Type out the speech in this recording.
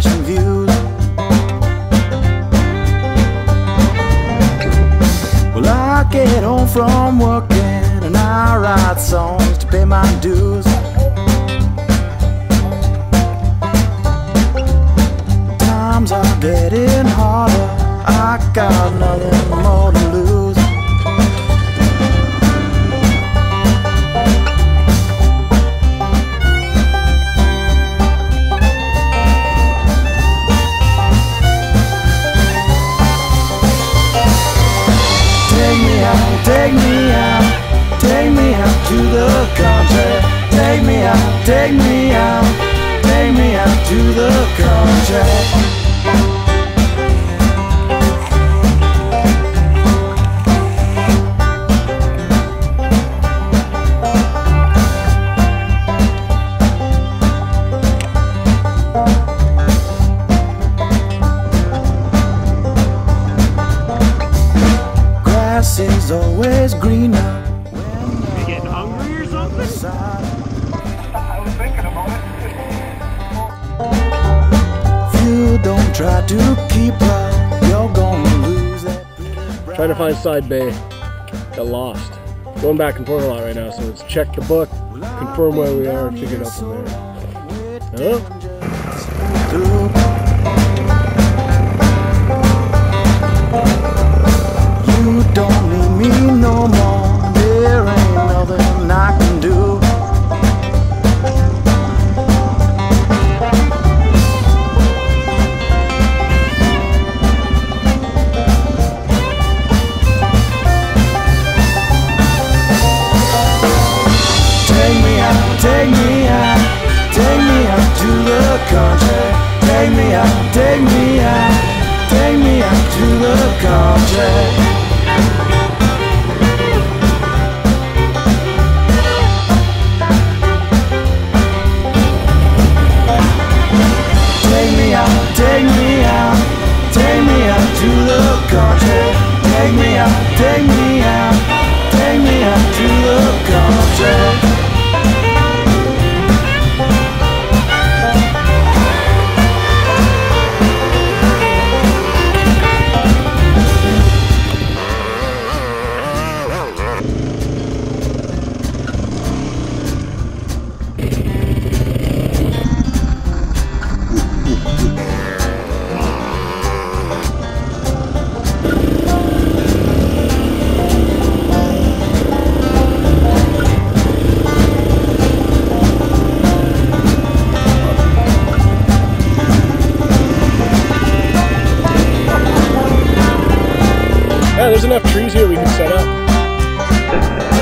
old fashioned views. Well, I get home from working and I write songs to pay my dues. times are getting harder. I got nothing more to lose. Take me out, take me out to the country. Take me out, take me out, take me out to the country. Is always greener. You getting hungry or something? I was thinking about it. If you don't try to keep up, you're gonna lose that. Trying to find Side Bay. Got lost. Going back and forth a lot right now, so let's check the book, confirm where we are, figure it out from there. Huh? trees here we can set up.